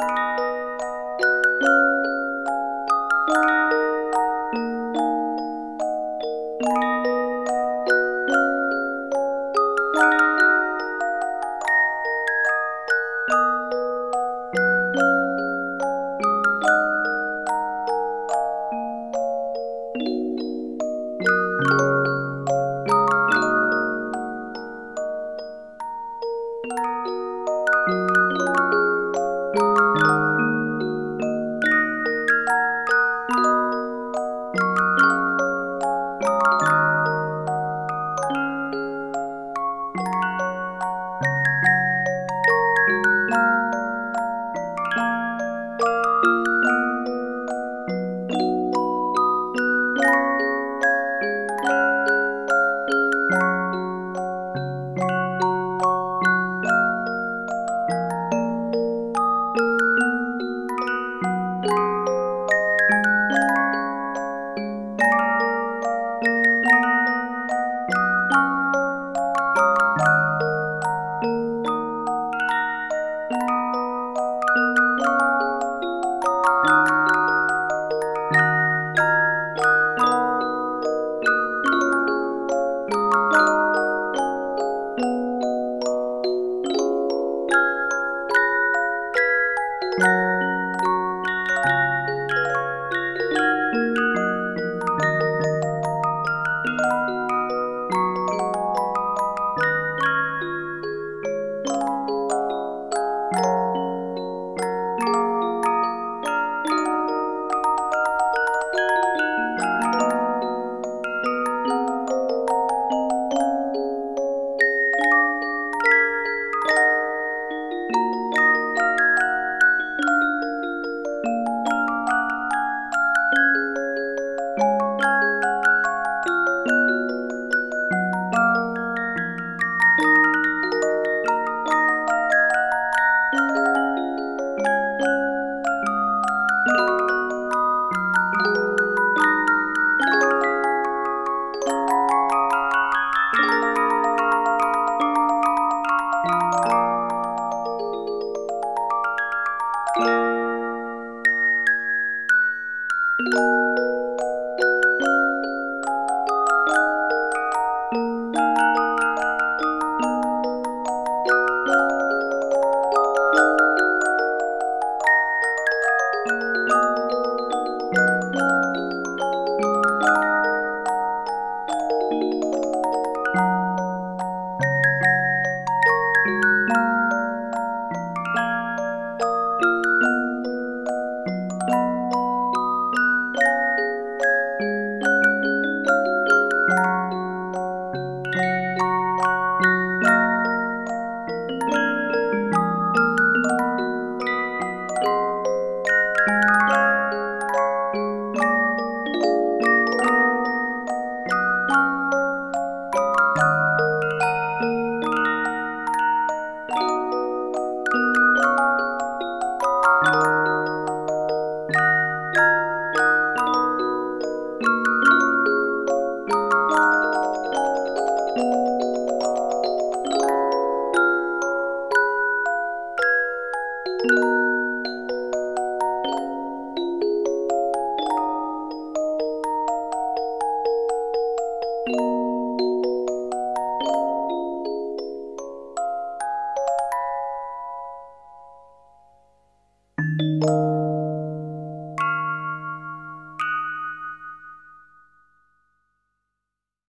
Música Música